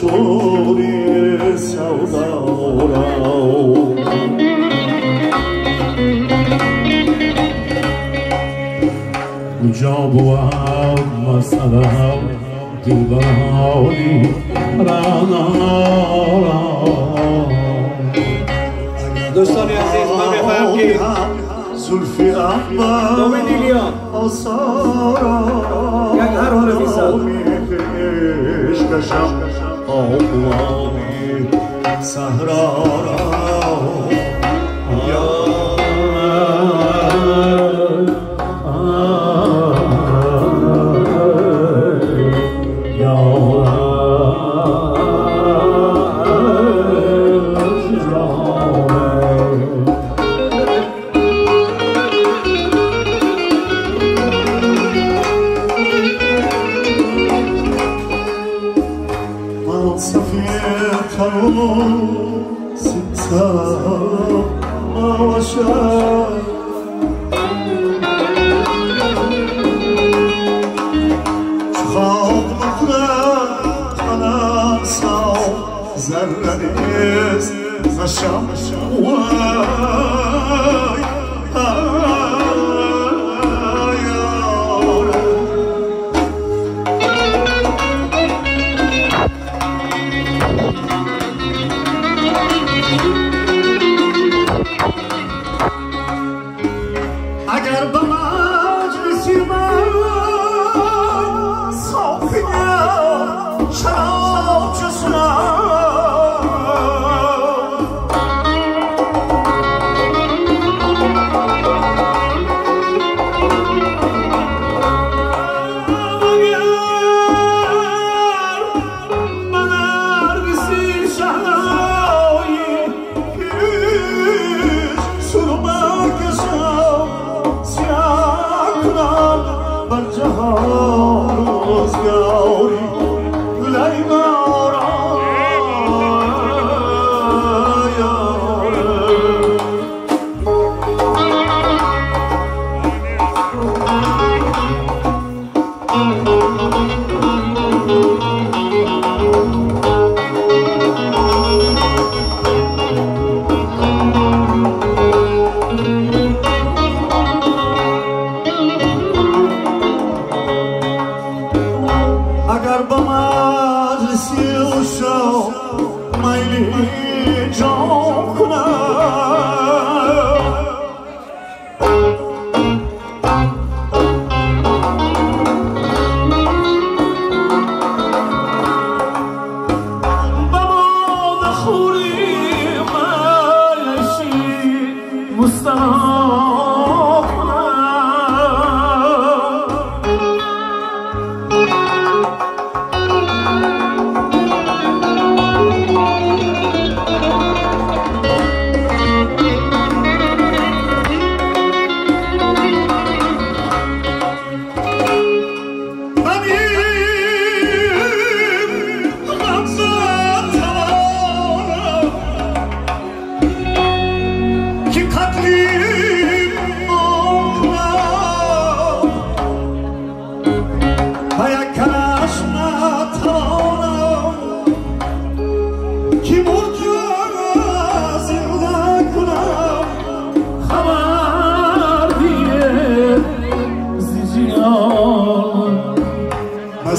شوري سودا وراو جابوا مسألة دلبراني رانا دوستان عزيز ما بيفهمكي زلفي أحمر دوميني أصارى يا جهر ولا بيسال Allah'ı Sahra Sarah is a shamash.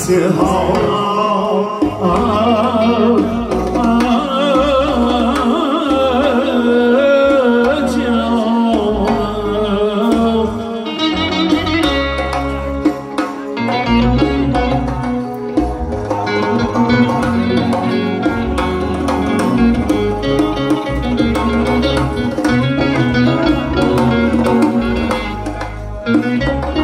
是好。浩，江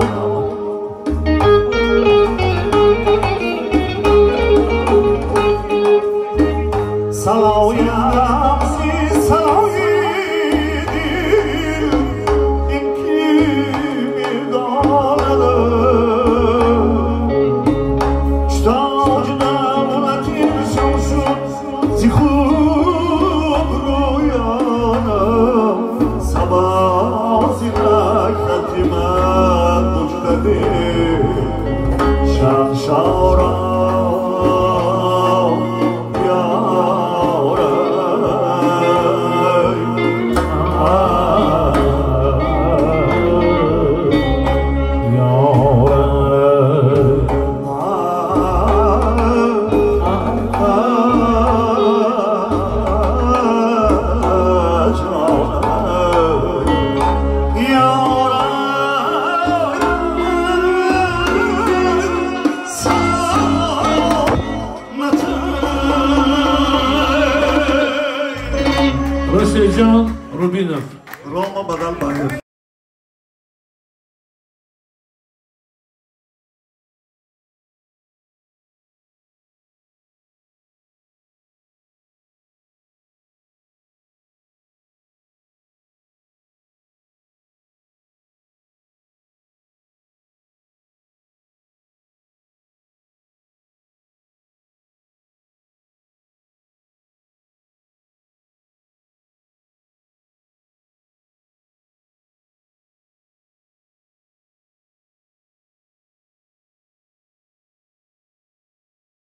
چی خوب رویانم. سبازی لک خطی من دجده Rubinov Roma Badal Bahir